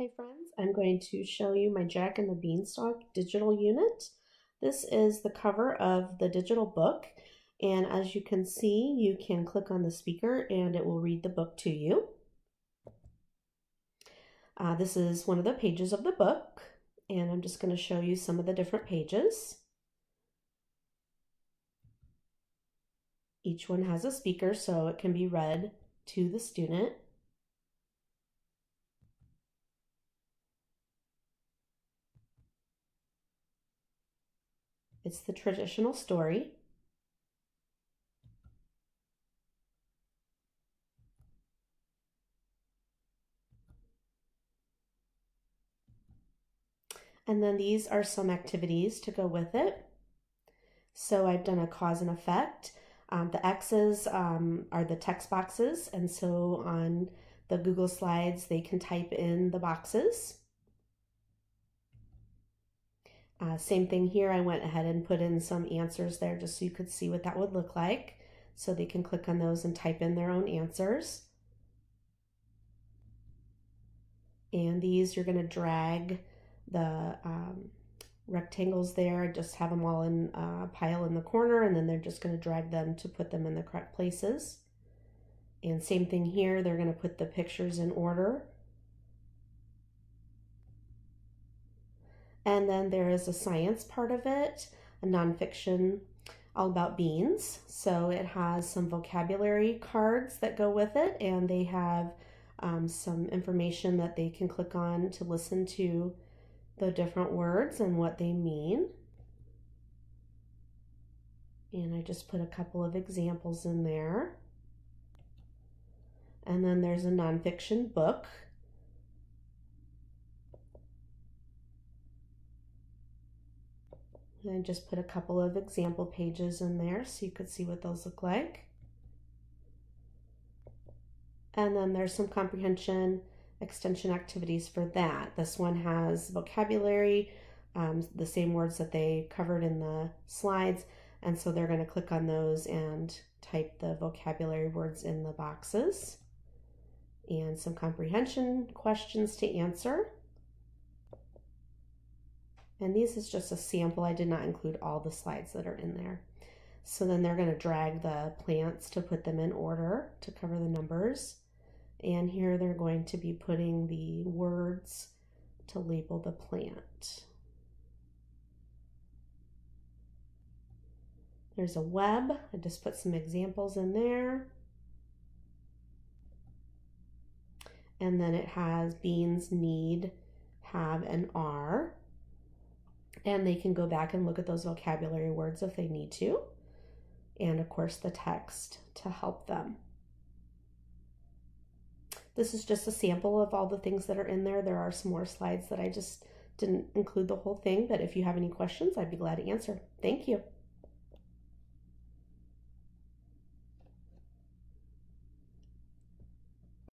Hi friends, I'm going to show you my Jack and the Beanstalk digital unit. This is the cover of the digital book and as you can see you can click on the speaker and it will read the book to you. Uh, this is one of the pages of the book and I'm just going to show you some of the different pages. Each one has a speaker so it can be read to the student. It's the traditional story. And then these are some activities to go with it. So I've done a cause and effect. Um, the X's um, are the text boxes, and so on the Google Slides, they can type in the boxes. Uh, same thing here, I went ahead and put in some answers there just so you could see what that would look like. So they can click on those and type in their own answers. And these you're going to drag the um, rectangles there, just have them all in a pile in the corner, and then they're just going to drag them to put them in the correct places. And same thing here, they're going to put the pictures in order. And then there is a science part of it, a nonfiction all about beans. So it has some vocabulary cards that go with it, and they have um, some information that they can click on to listen to the different words and what they mean. And I just put a couple of examples in there. And then there's a nonfiction book And just put a couple of example pages in there so you could see what those look like. And then there's some comprehension extension activities for that. This one has vocabulary, um, the same words that they covered in the slides. And so they're going to click on those and type the vocabulary words in the boxes. And some comprehension questions to answer. And these is just a sample. I did not include all the slides that are in there. So then they're going to drag the plants to put them in order to cover the numbers. And here they're going to be putting the words to label the plant. There's a web. I just put some examples in there. And then it has beans need, have, and are and they can go back and look at those vocabulary words if they need to. And of course, the text to help them. This is just a sample of all the things that are in there. There are some more slides that I just didn't include the whole thing, but if you have any questions, I'd be glad to answer. Thank you.